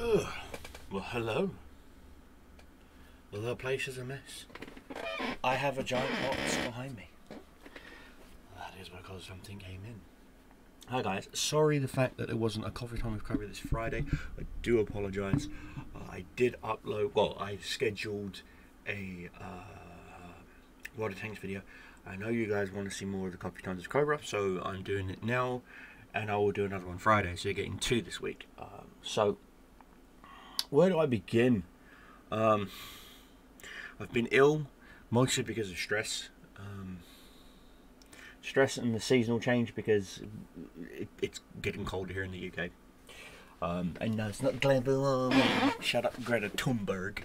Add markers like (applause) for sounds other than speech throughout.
Ugh. Well, hello. The place is a mess. I have a giant box behind me. That is because something came in. Hi guys, sorry the fact that there wasn't a coffee time with Kobe this Friday. I do apologise. Uh, I did upload, well, I scheduled a uh, water tanks video. I know you guys want to see more of the coffee times with Cobra, so I'm doing it now, and I will do another one Friday. So you're getting two this week. Um, so where do I begin? Um, I've been ill, mostly because of stress. Um, stress and the seasonal change because it, it's getting colder here in the UK. Um, and no, it's not global Shut up, Greta Thunberg.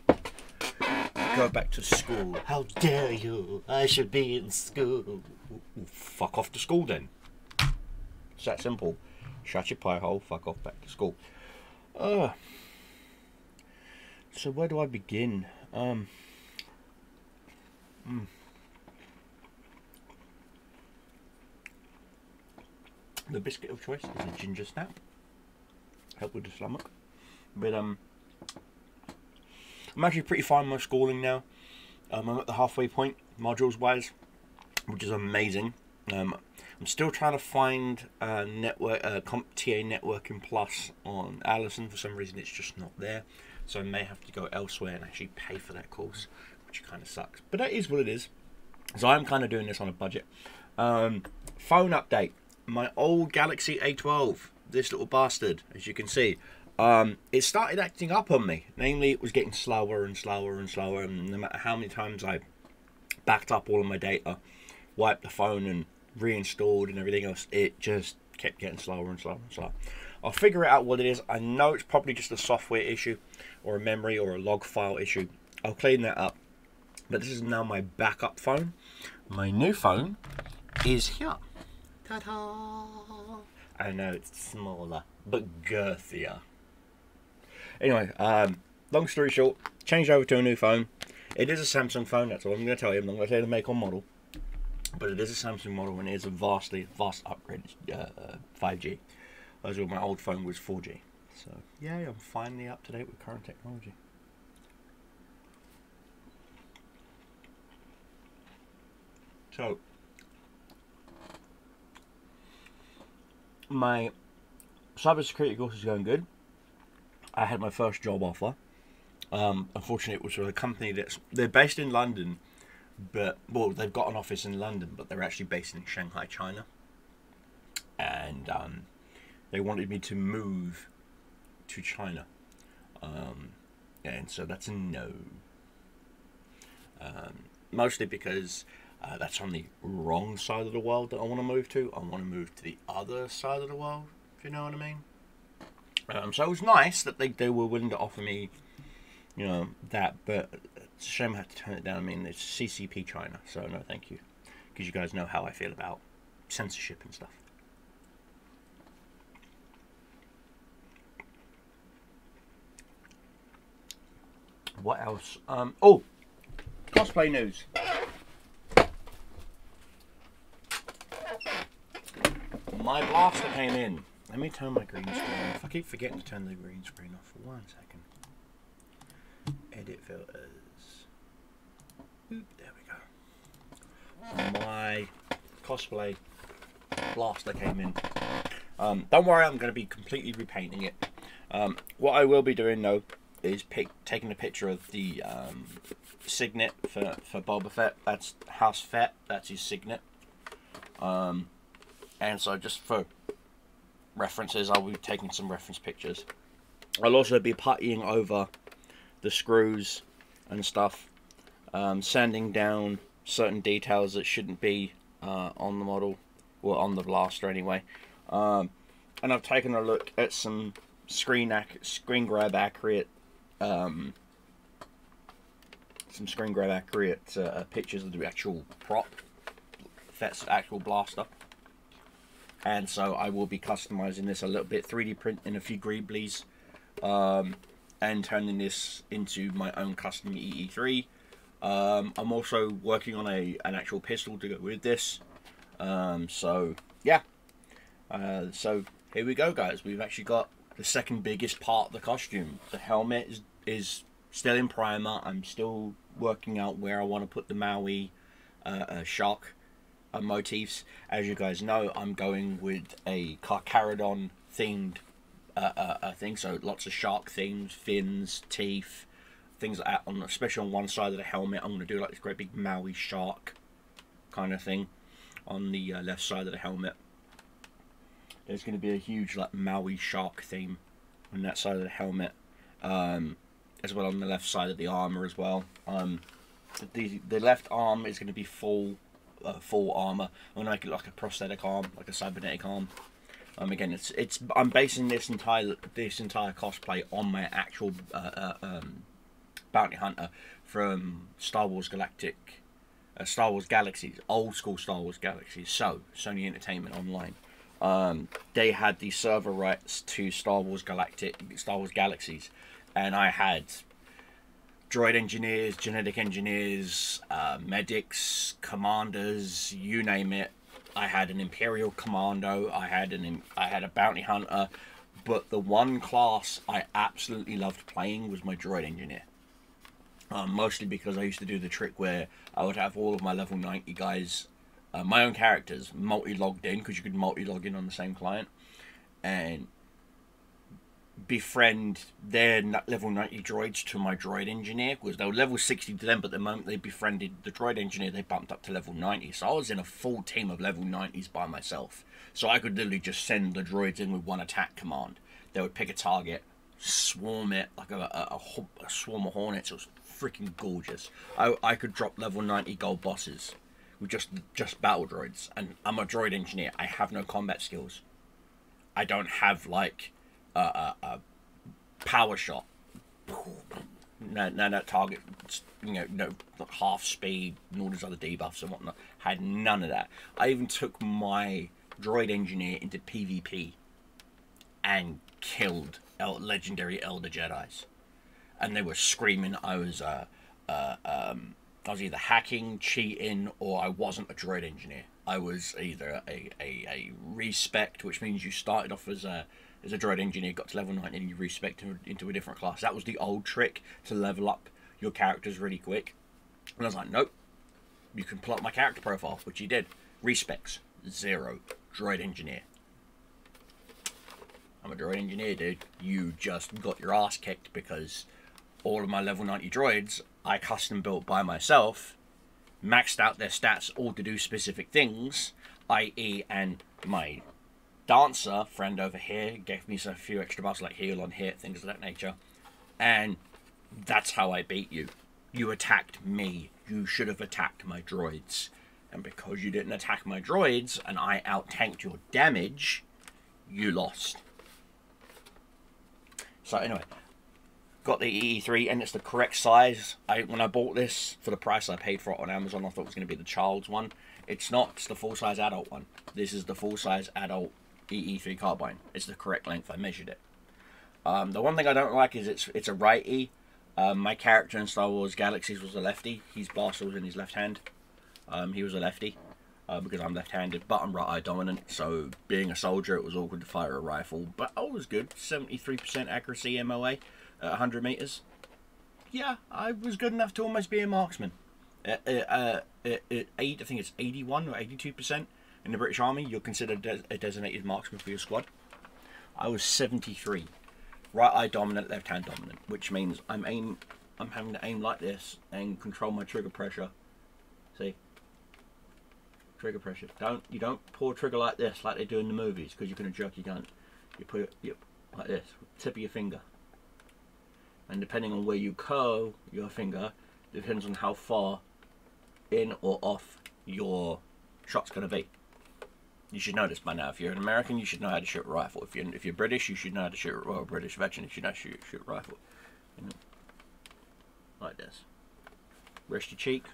Go back to school. How dare you? I should be in school. Fuck off to school then. It's that simple. Shut your pie hole, fuck off back to school. Uh, so where do I begin? Um, mm. The biscuit of choice is a ginger snap. Help with the stomach. But um, I'm actually pretty fine with my schooling now. Um, I'm at the halfway point, modules wise, which is amazing. Um, I'm still trying to find uh, network uh, CompTIA Networking Plus on Alison. For some reason, it's just not there. So I may have to go elsewhere and actually pay for that course, which kind of sucks. But that is what it is. So I'm kind of doing this on a budget. Um, phone update. My old Galaxy A12, this little bastard, as you can see, um, it started acting up on me. Namely, it was getting slower and slower and slower. And no matter how many times I backed up all of my data, wiped the phone and reinstalled and everything else, it just kept getting slower and slower and slower. I'll figure out what it is. I know it's probably just a software issue or a memory or a log file issue. I'll clean that up. But this is now my backup phone. My new phone is here. Ta-da! I know it's smaller, but girthier. Anyway, um, long story short, changed over to a new phone. It is a Samsung phone, that's all I'm going to tell you. I'm not going to tell you the make or model. But it is a Samsung model and it is a vastly, vast upgrade, uh, 5G. As well, my old phone was 4G. So, yeah, I'm finally up to date with current technology. So, my cybersecurity course is going good. I had my first job offer. Um, unfortunately, it was with a company that's they're based in London, but well, they've got an office in London, but they're actually based in Shanghai, China. And um, they wanted me to move to China, um, and so that's a no. Um, mostly because uh, that's on the wrong side of the world that I want to move to. I want to move to the other side of the world, if you know what I mean. Um, so it was nice that they, they were willing to offer me, you know, that, but it's a shame I had to turn it down. I mean, it's CCP China, so no thank you. Because you guys know how I feel about censorship and stuff. What else? Um, oh, cosplay news. My blaster came in. Let me turn my green screen off. I keep forgetting to turn the green screen off for one second. Edit filters. Oop, there we go. My cosplay blaster came in. Um, don't worry, I'm going to be completely repainting it. Um, what I will be doing though is pick, taking a picture of the um, signet for, for Boba Fett. That's House Fett. That's his signet. Um, and so just for references, I'll be taking some reference pictures. I'll also be puttying over the screws and stuff, um, sanding down certain details that shouldn't be uh, on the model, or on the blaster anyway. Um, and I've taken a look at some screen screen grab accurate um, some screen grab accurate uh, pictures of the actual prop, that's actual blaster. And so I will be customizing this a little bit 3d printing a few greeblies um, and turning this into my own custom EE3 um, I'm also working on a an actual pistol to go with this. Um, so yeah. Uh, so here we go guys. We've actually got the second biggest part of the costume. The helmet is, is still in primer. I'm still working out where I want to put the Maui uh, uh, shark uh, motifs. As you guys know, I'm going with a Carcharodon themed uh, uh, uh, thing. So lots of shark themes, fins, teeth, things like that. On especially on one side of the helmet, I'm going to do like this great big Maui shark kind of thing on the left side of the helmet. There's going to be a huge like Maui shark theme on that side of the helmet, um, as well on the left side of the armor as well. Um, the the left arm is going to be full uh, full armor. Make it like a prosthetic arm, like a cybernetic arm. Um, again, it's it's I'm basing this entire this entire cosplay on my actual uh, uh, um, bounty hunter from Star Wars Galactic, uh, Star Wars Galaxies, old school Star Wars Galaxies. So Sony Entertainment Online, um, they had the server rights to Star Wars Galactic, Star Wars Galaxies, and I had droid engineers, genetic engineers, uh, medics, commanders, you name it. I had an Imperial Commando. I had an I had a bounty hunter, but the one class I absolutely loved playing was my droid engineer. Um, mostly because I used to do the trick where I would have all of my level 90 guys, uh, my own characters, multi-logged in because you could multi-log in on the same client, and befriend their level 90 droids to my droid engineer because they were level 60 to them but the moment they befriended the droid engineer they bumped up to level 90 so i was in a full team of level 90s by myself. So i could literally just send the droids in with one attack command. They would pick a target swarm it like a, a, a, a swarm of hornets. It was freaking gorgeous. I, I could drop level 90 gold bosses with just just battle droids and i'm a droid engineer i have no combat skills i don't have like a, a, a power shot. No, no, no target, you know, no half speed, nor does other debuffs and whatnot. Had none of that. I even took my droid engineer into PvP and killed el legendary Elder Jedi's, and they were screaming I was uh, uh, um, I was either hacking, cheating, or I wasn't a droid engineer. I was either a, a, a respec, which means you started off as a as a droid engineer, got to level 9 and you respec into a different class. That was the old trick to level up your characters really quick. And I was like, nope, you can pull up my character profile, which he did. Respecs, zero. Droid engineer. I'm a droid engineer, dude. You just got your ass kicked because all of my level 90 droids I custom built by myself, maxed out their stats all to do specific things, i.e. and my dancer friend over here gave me a few extra buffs like heal on hit, things of that nature. And that's how I beat you. You attacked me. You should have attacked my droids. And because you didn't attack my droids and I out-tanked your damage, you lost. So anyway, got the EE3 and it's the correct size. I When I bought this for the price I paid for it on Amazon, I thought it was going to be the child's one. It's not. It's the full-size adult one. This is the full-size adult EE3 carbine. It's the correct length. I measured it. Um, the one thing I don't like is it's it's a righty. Um, my character in Star Wars Galaxies was a lefty. Blaster was in his left hand. Um, he was a lefty uh, because I'm left-handed, but I'm right-eye dominant. So being a soldier, it was awkward to fire a rifle, but I was good. 73% accuracy MOA at 100 meters. Yeah, I was good enough to almost be a marksman. Uh, uh, uh, eight, I think it's 81 or 82 percent in the British Army, you're considered a designated marksman for your squad. I was 73. Right eye dominant, left hand dominant, which means I'm aim I'm having to aim like this and control my trigger pressure. See? Trigger pressure. Don't you don't pull trigger like this like they do in the movies because you're gonna jerk your gun. You put it like this, tip of your finger. And depending on where you curl your finger, depends on how far in or off your shot's gonna be. You should know this by now. If you're an American, you should know how to shoot a rifle. If you're if you're British, you should know how to shoot. A, well, British veteran, you should know how to shoot, shoot a rifle. You know, like this. Rest your cheek.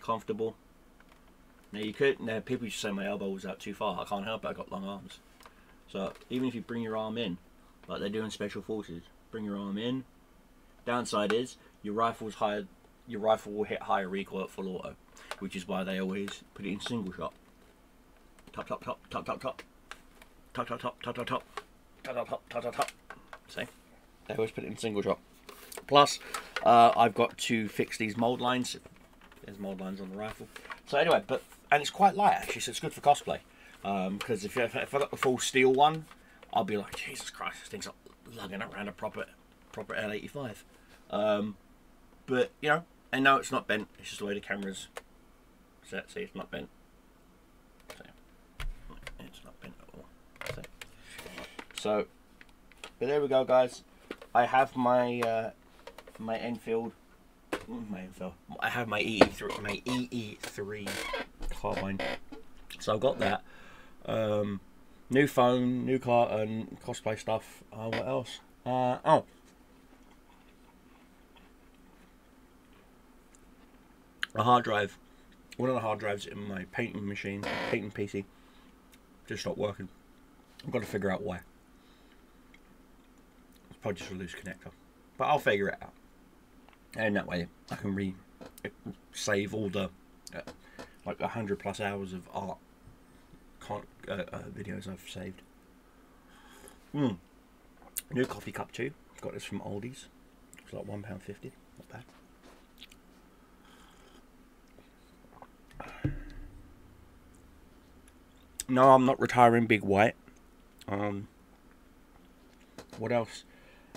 Comfortable. Now you could. Now people to say my elbow was out too far. I can't help it. I got long arms. So even if you bring your arm in, like they do in special forces, bring your arm in. Downside is your rifle's higher. Your rifle will hit higher recoil at full auto, which is why they always put it in single shot top, top, top, top, top, top, top, top, top, top, top, top. top, top, top, top, top. See, they always put it in single shot. Plus, uh, I've got to fix these mold lines. There's mold lines on the rifle. So anyway, but and it's quite light actually, so it's good for cosplay. Because um, if, if, if I got the full steel one, I'll be like, Jesus Christ, this thing's like lugging around a proper proper L85. Um, but you know, and no, it's not bent. It's just the way the camera's set. See, it's not bent. See, it's not bent at all. See. So, but there we go, guys. I have my uh, my Enfield, my Enfield. I have my EE3, my EE3 carbine. So I've got that. Um, new phone, new car, and cosplay stuff. Uh, what else? Uh, oh. A hard drive. One of the hard drives in my painting machine, painting PC, just stopped working. I've got to figure out why. It's probably just a loose connector. But I'll figure it out. And that way I can re save all the uh, like a hundred plus hours of art uh, uh, videos I've saved. Hmm. New coffee cup too. Got this from Aldi's. It's like one pound fifty. Not bad. No, I'm not retiring Big White. Um, what else?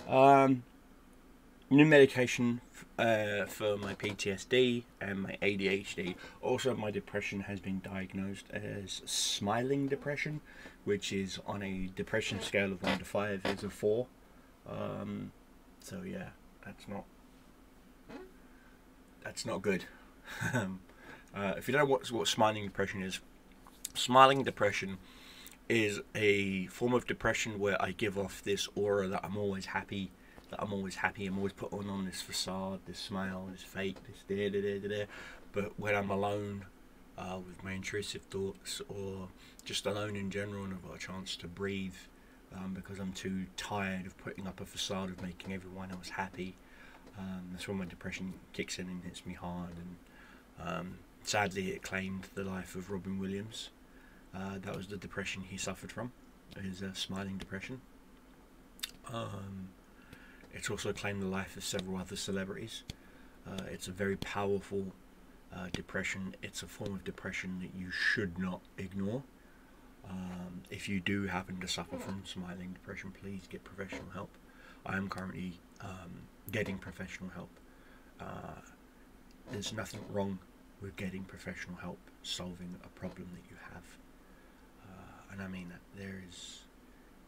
Um, new medication uh, for my PTSD and my ADHD. Also, my depression has been diagnosed as smiling depression, which is on a depression scale of 1 to 5 is a 4. Um, so yeah, that's not that's not good. (laughs) Uh, if you don't know what, what smiling depression is, smiling depression is a form of depression where I give off this aura that I'm always happy that I'm always happy. I'm always putting on on this facade, this smile, this fake, this da da da da da. But when I'm alone uh, with my intrusive thoughts, or just alone in general, and I've got a chance to breathe um, because I'm too tired of putting up a facade of making everyone else happy, um, that's when my depression kicks in and hits me hard. And um, sadly, it claimed the life of Robin Williams. Uh, that was the depression he suffered from, his uh, smiling depression. Um, it's also claimed the life of several other celebrities. Uh, it's a very powerful uh, depression. It's a form of depression that you should not ignore. Um, if you do happen to suffer from smiling depression, please get professional help. I am currently um, getting professional help. Uh, there's nothing wrong with getting professional help solving a problem that you have. Uh, and I mean that. There is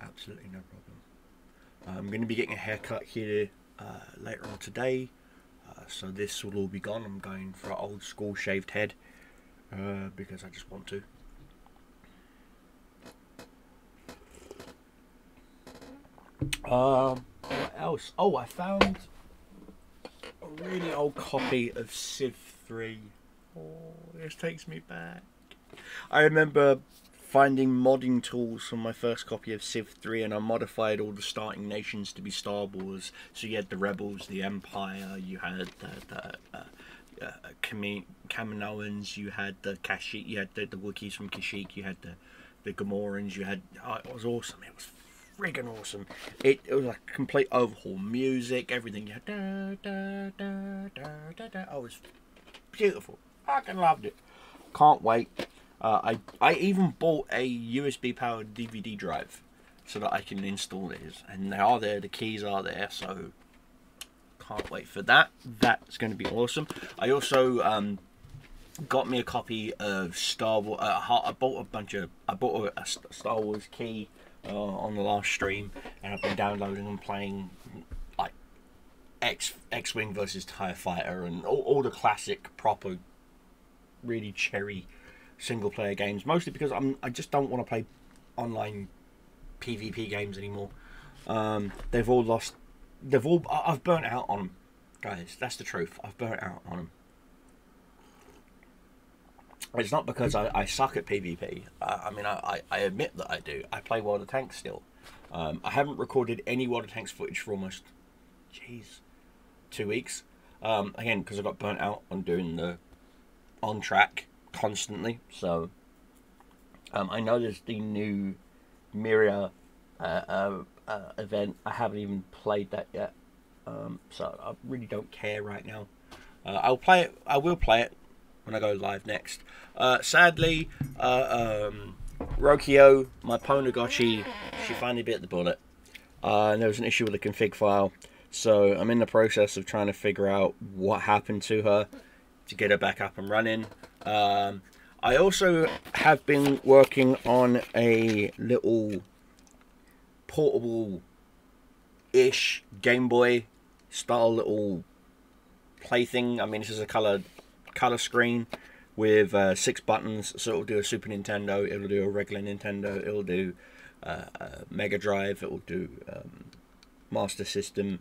absolutely no problem. I'm going to be getting a haircut here uh, later on today. Uh, so this will all be gone. I'm going for an old school shaved head uh, because I just want to. Um, what else? Oh, I found a really old copy of Civ 3. Oh, this takes me back. I remember finding modding tools from my first copy of Civ 3 and I modified all the starting nations to be Star Wars. So you had the Rebels, the Empire, you had the, the uh, uh, Kaminoans, you had the Kashyyyk, you had the, the Wookiees from Kashyyyk, you had the, the Gamorreans, you had... Oh, it was awesome. It was friggin' awesome. It, it was a complete overhaul. Music, everything. You had da, da, da, da, da, da. Oh, it was beautiful. I fucking loved it. Can't wait. Uh, I I even bought a USB powered DVD drive so that I can install these, and they are there. The keys are there, so can't wait for that. That's going to be awesome. I also um, got me a copy of Star Wars. Uh, I bought a bunch of. I bought a, a Star Wars key uh, on the last stream, and I've been downloading and playing like X X Wing versus Tie Fighter and all, all the classic proper, really cherry single player games, mostly because I'm I just don't want to play online PvP games anymore. Um, they've all lost. They've all. I've burnt out on them, guys. That's the truth. I've burnt out on them. It's not because I, I suck at PvP. I, I mean, I, I admit that I do. I play World of Tanks still. Um, I haven't recorded any World of Tanks footage for almost, jeez, two weeks. Um, again, because I got burnt out on doing the on track constantly. So um, I know there's the new Mirny uh, uh, uh, event. I haven't even played that yet, um, so I really don't care right now. Uh, I'll play it. I will play it when I go live next. Uh, sadly, uh, um, Rokio, my Pwnagotchi, she finally bit the bullet. And there was an issue with the config file. So I'm in the process of trying to figure out what happened to her to get her back up and running. Um, I also have been working on a little portable-ish Game Boy style little plaything. I mean, this is a color color screen with uh, six buttons. So it'll do a Super Nintendo, it'll do a regular Nintendo, it'll do uh, Mega Drive, it'll do um, Master System,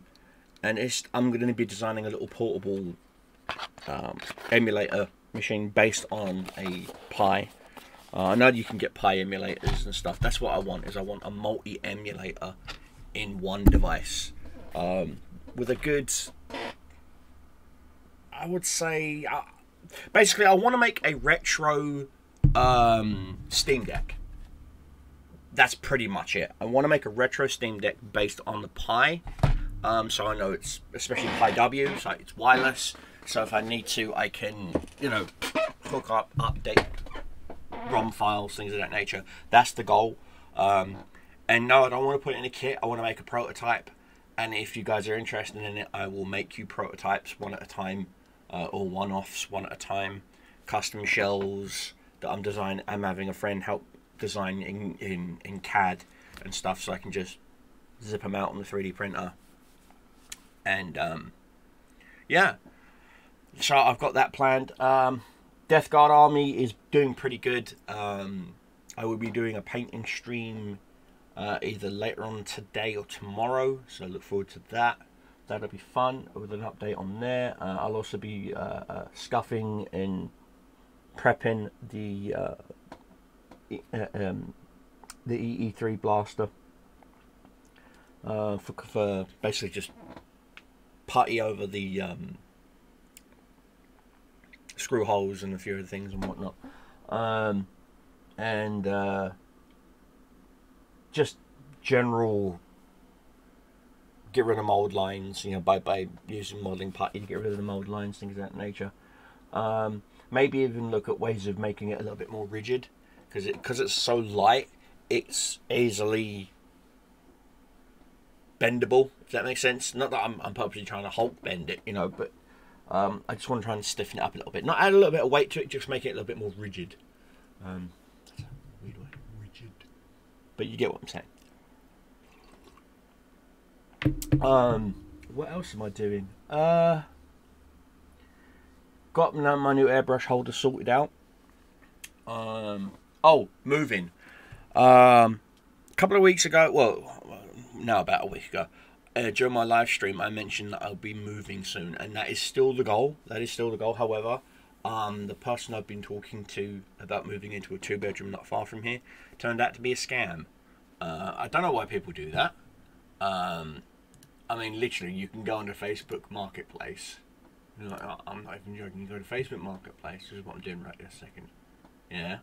and it's I'm going to be designing a little portable um, emulator machine based on a Pi. Uh, I know you can get Pi emulators and stuff. That's what I want. Is I want a multi emulator in one device um, with a good. I would say, uh, basically, I want to make a retro um, Steam Deck. That's pretty much it. I want to make a retro Steam Deck based on the Pi. Um, so I know it's especially Pi W, so it's wireless. So if I need to, I can, you know, hook up, update ROM files, things of that nature. That's the goal. Um, and no, I don't want to put it in a kit. I want to make a prototype. And if you guys are interested in it, I will make you prototypes one at a time, uh, or one-offs one at a time, custom shells that I'm designing. I'm having a friend help design in, in, in CAD and stuff, so I can just zip them out on the 3D printer. And um, yeah, so I've got that planned. Um, Death Guard Army is doing pretty good. Um, I will be doing a painting stream uh, either later on today or tomorrow, so look forward to that. That'll be fun with an update on there. Uh, I'll also be uh, uh scuffing and prepping the uh, uh, um, the EE3 blaster for, for basically just putty over the um, screw holes and a few other things and whatnot. Um, and uh, just general get rid of mold lines, you know, by, by using modeling putty to get rid of the mold lines, things of that nature. Um, maybe even look at ways of making it a little bit more rigid because it because it's so light, it's easily bendable. If that makes sense. Not that I'm, I'm purposely trying to Hulk bend it, you know, but um, I just want to try and stiffen it up a little bit. Not add a little bit of weight to it, just make it a little bit more rigid. Um, weird word, rigid. But you get what I'm saying. Um, what else am I doing? Uh, got my new airbrush holder sorted out. Um, oh, moving. Um, a couple of weeks ago, well, now about a week ago, uh, during my live stream, I mentioned that I'll be moving soon, and that is still the goal. That is still the goal. However, um, the person I've been talking to about moving into a two bedroom not far from here turned out to be a scam. Uh, I don't know why people do that. Um, I mean, literally, you can go onto Facebook Marketplace. Like, oh, I'm not even joking. You go to Facebook Marketplace. This is what I'm doing right this second. Yeah.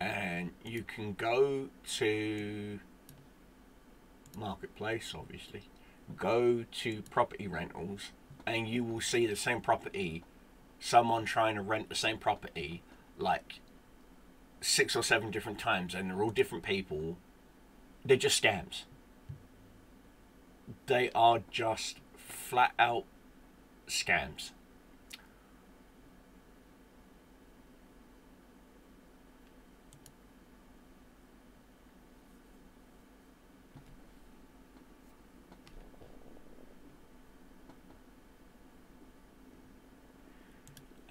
And you can go to marketplace, obviously, go to property rentals and you will see the same property, someone trying to rent the same property like six or seven different times, and they're all different people. They're just scams. They are just flat out scams.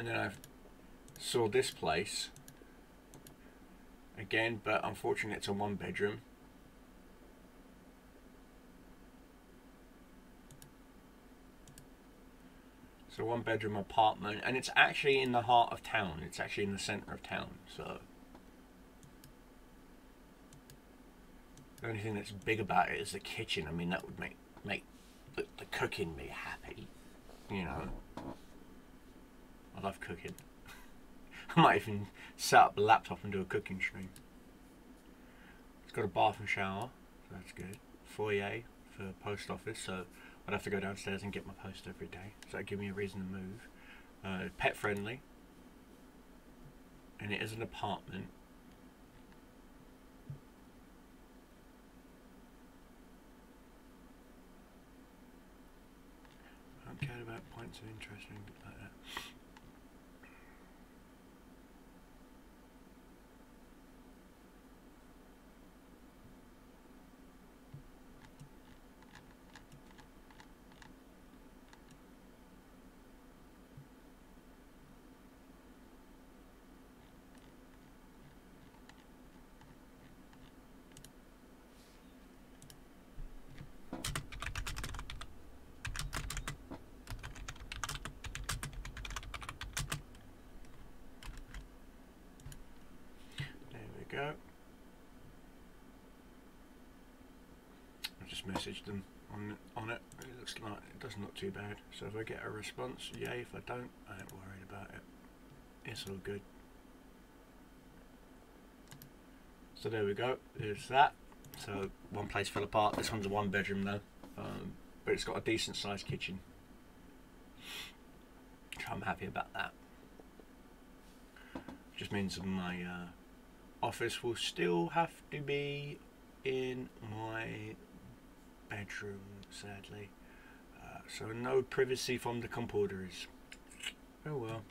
And then I've saw this place again but unfortunately it's a one bedroom. So one bedroom apartment and it's actually in the heart of town. It's actually in the center of town so. The only thing that's big about it is the kitchen. I mean that would make make the, the cooking me happy you know love cooking. (laughs) I might even set up a laptop and do a cooking stream. It's got a bath and shower, so that's good. foyer for post office, so I'd have to go downstairs and get my post every day. So that'd give me a reason to move. Uh, pet friendly, and it is an apartment. I don't care about points of interest or anything like that. There we go. I just messaged them on on it. It looks like it doesn't look too bad. So if I get a response, yay. If I don't, I ain't worried about it. It's all good. So there we go. There's that. So one place fell apart. This one's a one bedroom though, um, but it's got a decent sized kitchen. I'm happy about that. Just means my uh, office will still have to be in my bedroom, sadly. Uh, so no privacy from the computers. Oh well.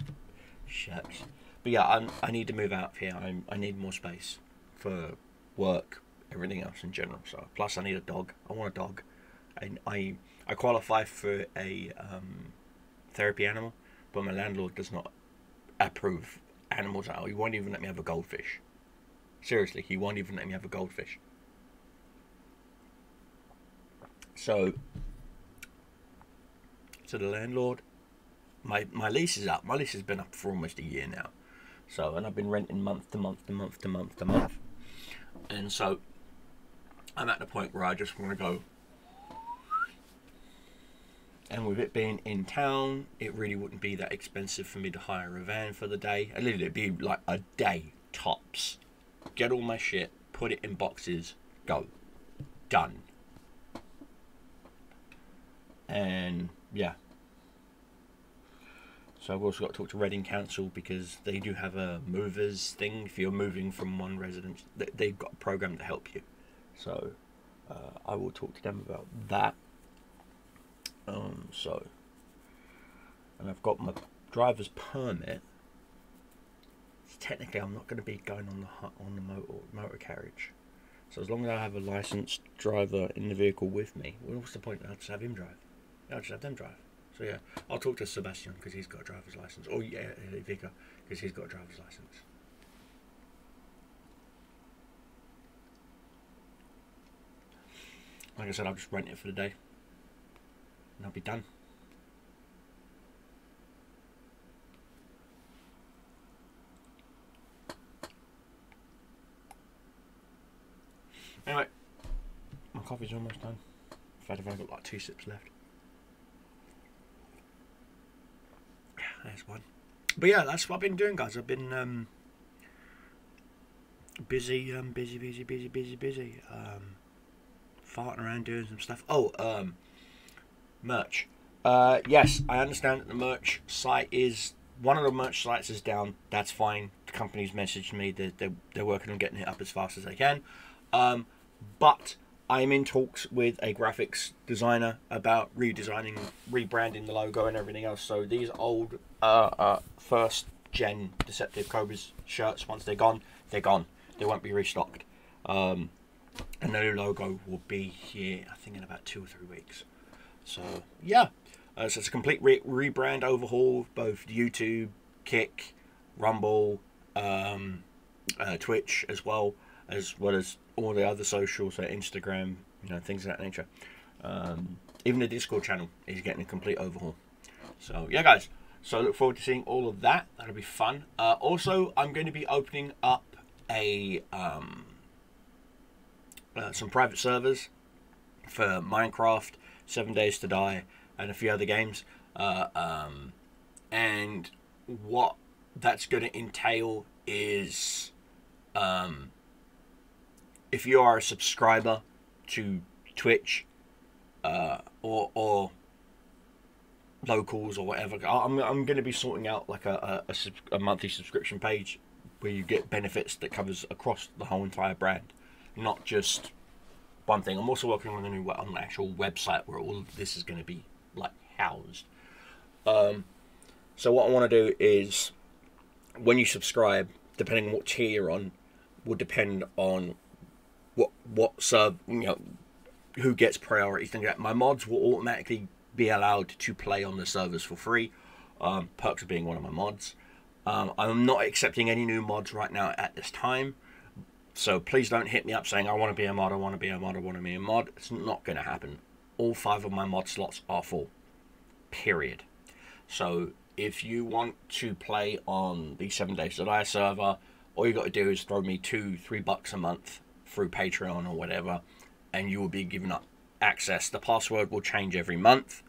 Shucks. But yeah, I'm, I need to move out of here. I'm, I need more space for work, everything else in general. So plus I need a dog. I want a dog. And I I qualify for a um, therapy animal, but my landlord does not approve animals out. He won't even let me have a goldfish. Seriously, he won't even let me have a goldfish. So, to the landlord, my my lease is up. My lease has been up for almost a year now. So, and I've been renting month to month to month to month to month. And so, I'm at the point where I just want to go. And with it being in town, it really wouldn't be that expensive for me to hire a van for the day. I literally it'd be like a day tops. Get all my shit, put it in boxes, go. Done. And yeah. So I've also got to talk to Reading Council because they do have a movers thing. If you're moving from one residence, they- they've got a program to help you. So uh, I will talk to them about that. Um, so, and I've got my driver's permit. So technically, I'm not going to be going on the on the motor motor carriage. So as long as I have a licensed driver in the vehicle with me, what's the point? I'll just have him drive. I'll just have them drive. So yeah, I'll talk to Sebastian because he's got a driver's license. Or yeah, Vika because he's got a driver's license. Like I said, I'll just rent it for the day. And I'll be done. Anyway, my coffee's almost done. I've only got like two sips left. There's one. But yeah, that's what I've been doing, guys. I've been um, busy, um, busy, busy, busy, busy, busy. Um, farting around doing some stuff. Oh, um, merch. Uh, yes, I understand that the merch site is one of the merch sites is down. That's fine. The company's messaged me that they're, they're working on getting it up as fast as they can. Um, but I'm in talks with a graphics designer about redesigning, rebranding the logo and everything else. So these old uh, uh, first gen Deceptive Cobras shirts, once they're gone, they're gone. They won't be restocked. Um, and the new logo will be here, I think, in about two or three weeks. So yeah, uh, so it's a complete re- rebrand overhaul, both YouTube, Kick, Rumble, um, uh, Twitch as well, as well as all the other socials, so Instagram, you know, things of that nature. Um, even the Discord channel is getting a complete overhaul. So yeah, guys. So I look forward to seeing all of that. That'll be fun. Uh, also, I'm going to be opening up a um, uh, some private servers for Minecraft, Seven Days to Die, and a few other games. Uh, um, and what that's going to entail is um, if you are a subscriber to Twitch, uh, or or locals or whatever. I'm I'm going to be sorting out like a a, a, monthly subscription page where you get benefits that covers across the whole entire brand, not just one thing. I'm also working on a new on the actual website where all of this is going to be like housed. Um, so what I want to do is when you subscribe, depending on what tier you're on, will depend on what what sub you know who gets priority. Things like that. My mods will automatically be allowed to play on the servers for free. Um, perks of being one of my mods. Um, I'm not accepting any new mods right now at this time. So please don't hit me up saying I want to be a mod, I want to be a mod, I want to be a mod. It's not going to happen. All five of my mod slots are full. Period. So if you want to play on the Seven Days to Die server, all you got to do is throw me two, three bucks a month through Patreon or whatever, and you will be given up access. The password will change every month.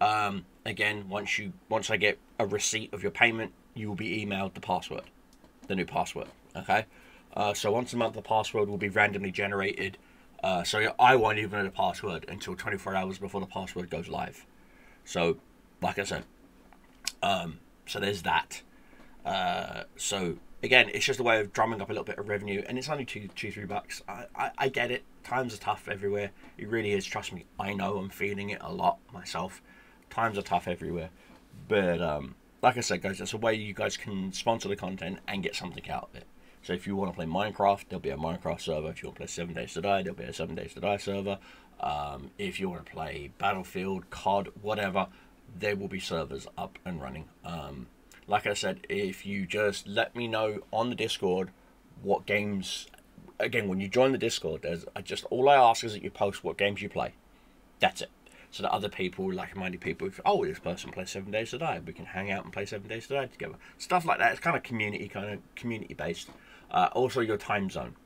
Um, again, once you once I get a receipt of your payment, you will be emailed the password, the new password. Okay. Uh, so once a month, the password will be randomly generated. Uh, so I won't even know the password until 24 hours before the password goes live. So, like I said, um, so there's that. Uh, so again, it's just a way of drumming up a little bit of revenue, and it's only two, two, three bucks. I, I, I get it. Times are tough everywhere. It really is. Trust me. I know. I'm feeling it a lot myself. Times are tough everywhere, but um, like I said, guys, that's a way you guys can sponsor the content and get something out of it. So if you want to play Minecraft, there'll be a Minecraft server. If you want to play Seven Days to Die, there'll be a Seven Days to Die server. Um, if you want to play Battlefield, COD, whatever, there will be servers up and running. Um, like I said, if you just let me know on the Discord what games, again, when you join the Discord, there's I just all I ask is that you post what games you play. That's it. So that other people, like-minded people, if, oh, this person plays Seven Days to Die, we can hang out and play Seven Days to Die together. Stuff like that. It's kind of community, kind of community based. Uh, also, your time zone.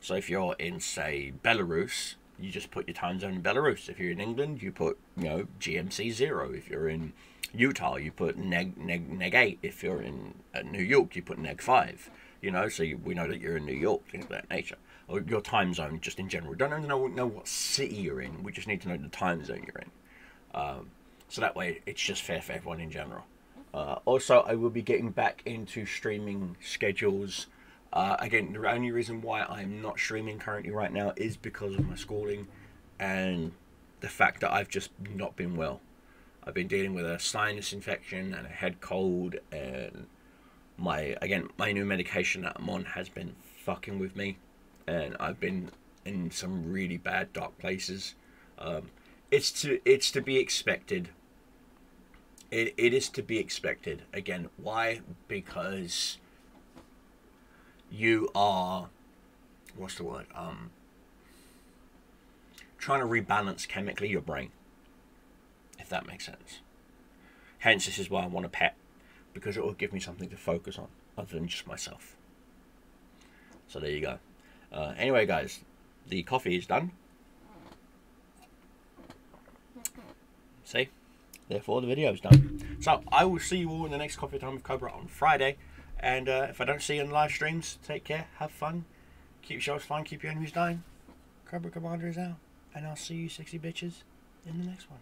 So if you're in, say, Belarus, you just put your time zone in Belarus. If you're in England, you put you know GMC zero. If you're in Utah, you put neg neg neg eight. If you're in uh, New York, you put neg five. You know, so you, we know that you're in New York, things of that nature, or your time zone just in general. Don't even know know what city you're in. We just need to know the time zone you're in. Um, so that way, it's just fair for everyone in general. Uh, also, I will be getting back into streaming schedules uh, again, the only reason why I'm not streaming currently right now is because of my schooling and the fact that I've just not been well. I've been dealing with a sinus infection and a head cold, and my again my new medication that I'm on has been fucking with me, and I've been in some really bad dark places. Um, it's to it's to be expected. It, it is to be expected. Again, why? Because you are what's the word um trying to rebalance chemically your brain that makes sense. Hence this is why i want a pet because it will give me something to focus on other than just myself. So there you go. Uh, anyway guys the coffee is done. See? Therefore the video is done. So i will see you all in the next coffee time with cobra on friday. And uh, if I don't see you in live streams, take care, have fun, keep yourselves fun, keep your enemies dying. Cobra Commander is out, and I'll see you sexy bitches in the next one.